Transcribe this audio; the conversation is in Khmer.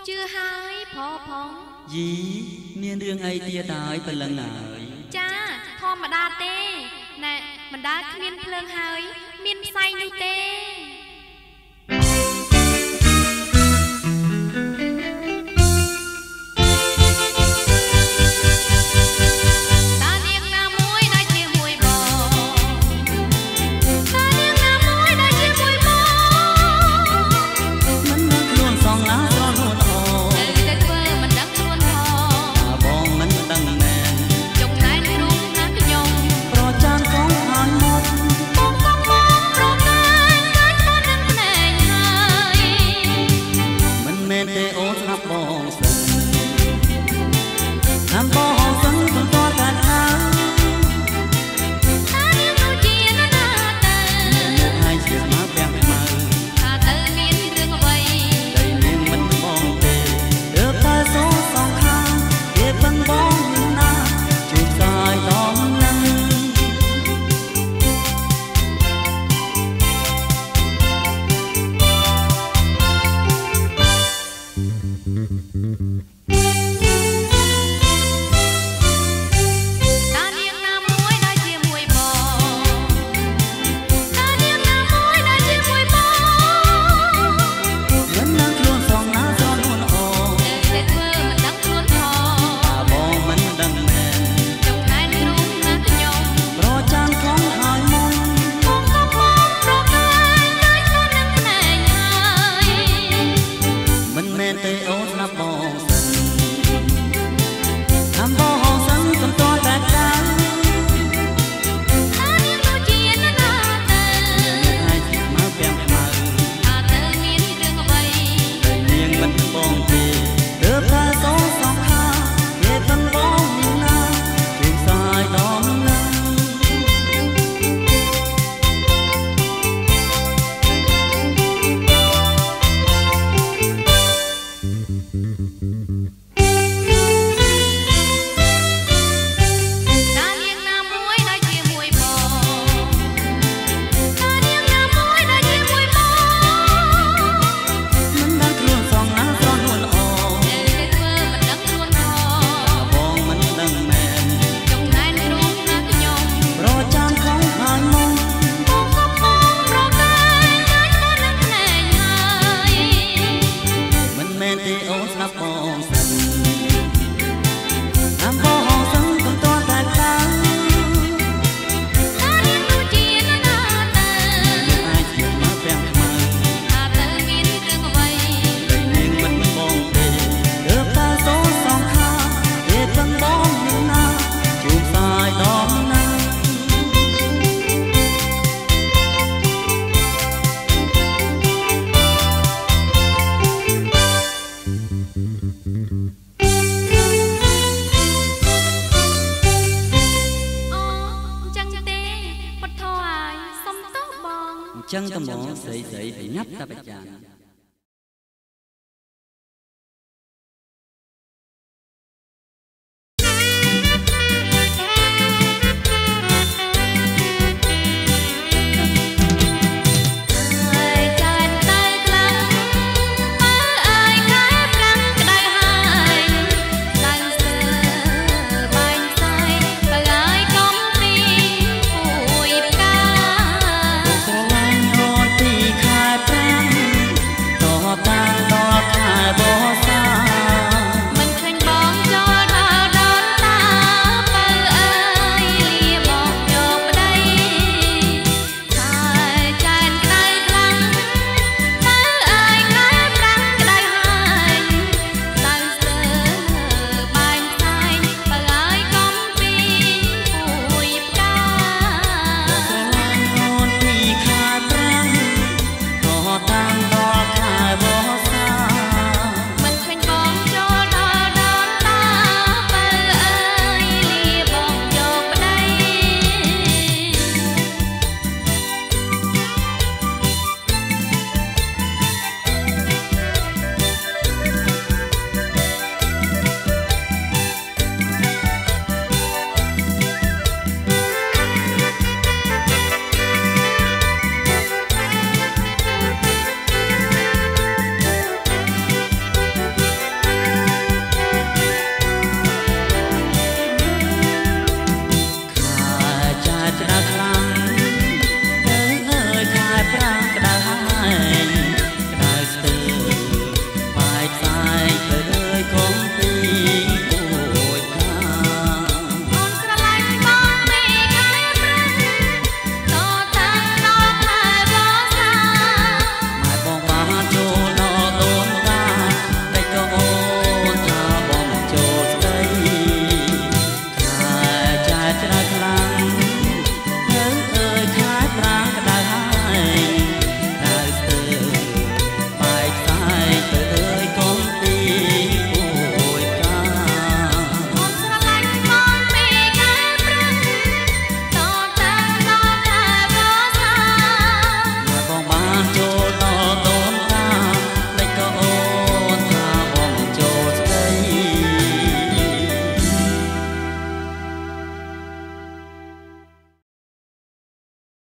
ប់ជឿហើយផងផងយីមានរឿងអីទៀតហើយព្រលឹងហើយចាធម្មតាទេណែមិនដាគ្មានភ្លើងហើយ មានផ្សែងនោះទេ ចឹងតមកស្រីស្រីទៅញ៉ាប់តាបច្ចា